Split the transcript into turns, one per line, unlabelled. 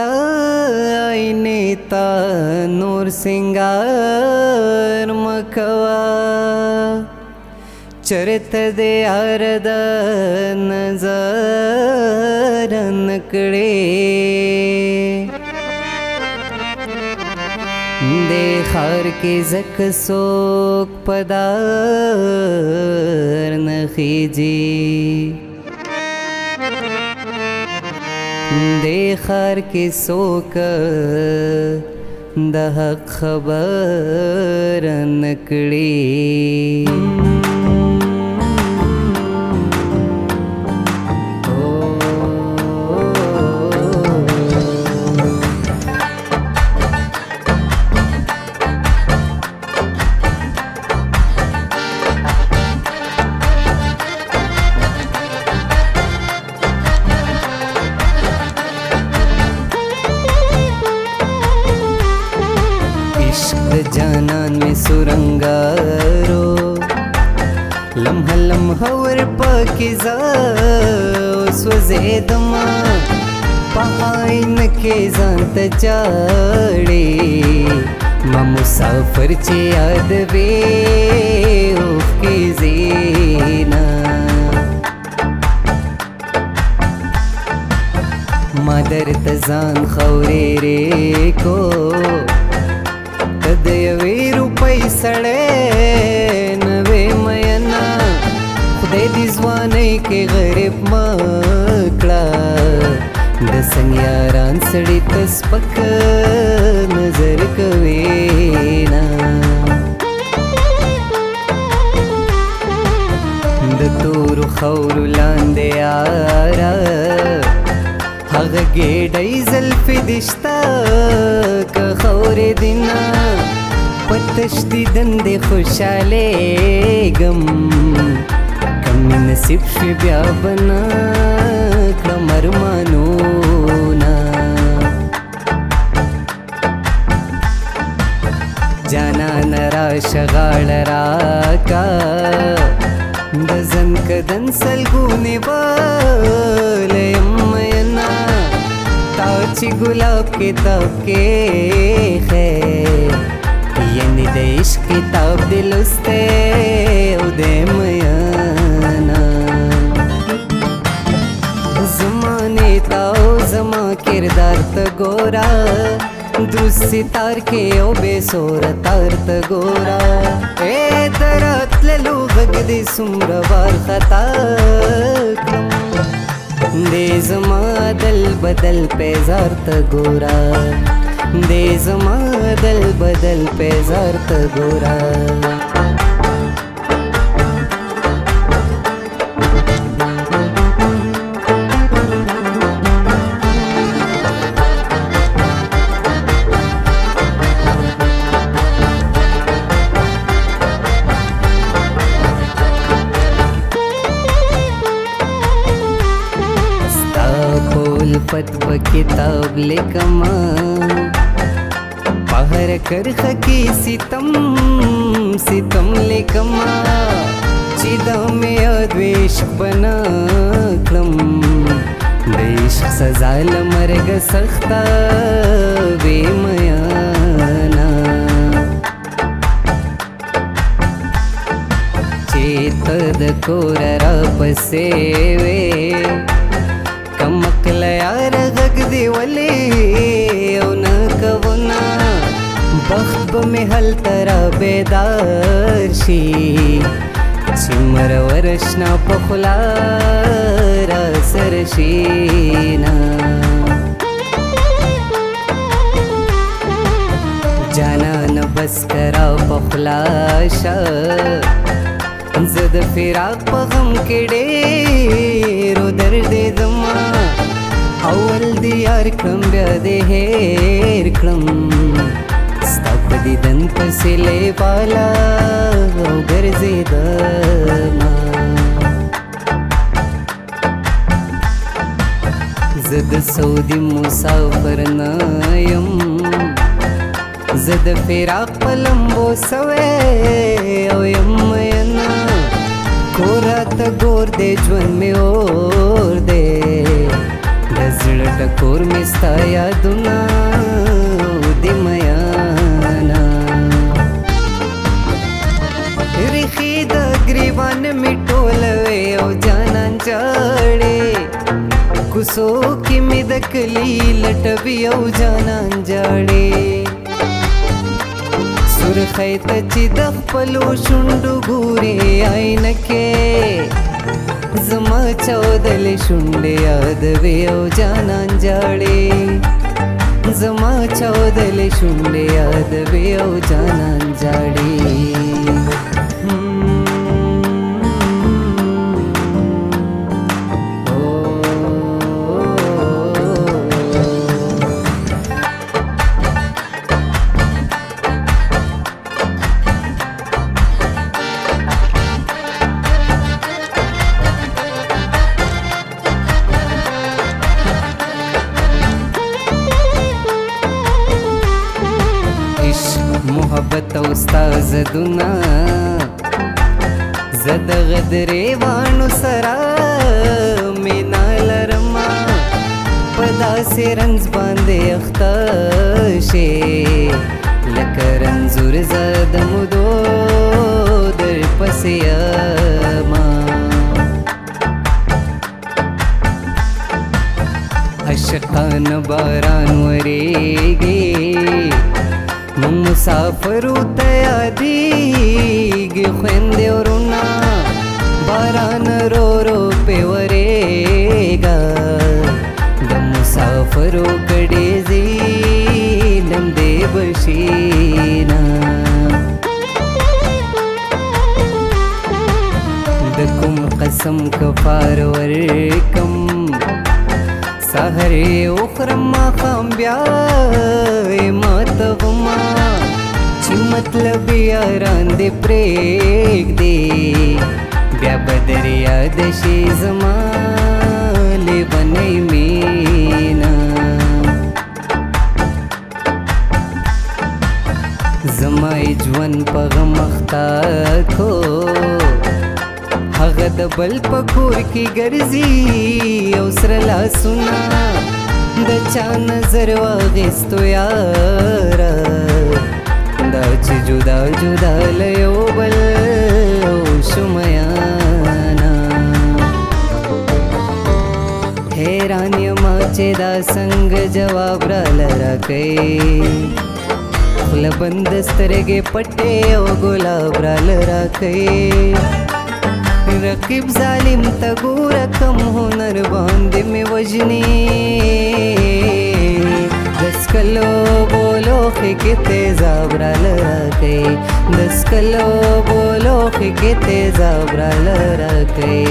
آئینے تا نور سنگار مکوا چرت دے عرد نظر نکڑے دے خار کی زک سوک پدار نخیجی देखार के सोक दहा खबर नकड़ी د جانان می سورنګارو لمحه لمحه ور پکې زا وسوځېدم پاین کې ځان ته چاړې ما مسافر چې یاد وې او کې زینا ما درته ځان خورې کو سړی سړی نوې مینا خدای دې ځواني کې غریب ما کړه د څنګه یاران سړی تس پک نظر کوي نا د تور خور لاندې آرا هغه ګېډې زلفې دشتا که خورې دینا پتش دی دند خوشاله گم کمی نصیب شی بیا بنا کړم ارمانونه جانان را شغال را کا د زن کدن سلګونه بالم ینا تا چې ګلاب کې تکه ہے کاش کتاب دلسته او د میانا زمانه تا زما کردار ته ګورا دو ستار کې او به سور تار ته ګورا اے درات له لوغ دې سمر وار خطا دې زما دل بدل پیزار ته ګورا دې زما دل بدل پیزار ته ګورا کتاب لیکمه हर करख की सितम सितम लेकमा चिदम्य द्वेष बनाक्लम देश सजाल मरग सख्ता वेमयाना चेतद कोररा पसेवे कमकलया रगग देवले औ न कवना بخت به محل تر بیدار شي سمر ورشنا په خلا را سر شینا جانان بس کرا په خلا شا زد فراق په غم کې ډېر درد زما اول دی یار کړم بیا دې هېر کړم په دیدن پسې لیوالا او ګرځیدم زه د سعودي مسافر نه یم زه د فراق په لمبو سوی او یم مینا کورا ته ګور دی ژوند مې اور دی د زړه ټکور مې ستا یادونه ग्रीवान मिटोलवे ओ जानांचाडे कुसो किमी दकली लटवी ओ जानांजाडे सुरखैत चिदफ पलो शुंडु घूरे आयनके जमा चौदले शुंडे यादवे ओ जानांजाडे जमा चौदले शुंडे यादवे ओ जानांजाडे ته استاد دنا زد غدرې وانو سرا مینا لرما پدا سرنګ باندې اخته شي لکه رنزور زد مودو در پسیا ما عشقان باران ورېږي مون مسافرو ته یادېږي خویندې ورونه باران رو رو پېورېږه د مسافرو کډې زینم دې بشینه د کوم قسم کفار ور سحر او خرم خام بیا مات غما چې مطلب یاران دې پرېګ دې بیا بدریا د شي زما لې بنې بل پکور کې ګرځي او سر لا سنا د چا نظر واغستو یار دا چې جدا جدا لیو بل او شمیانا حیران یم چې دا څنګه جواب را لرکې خپل بند سترګې پټې او ګلاب را لرکې رقیب ظالم ته ګوره کم هنر باندې مې وژني دس کلو بولو کې تیزاب را لکې دس کلو بولو کې تیزاب را لکې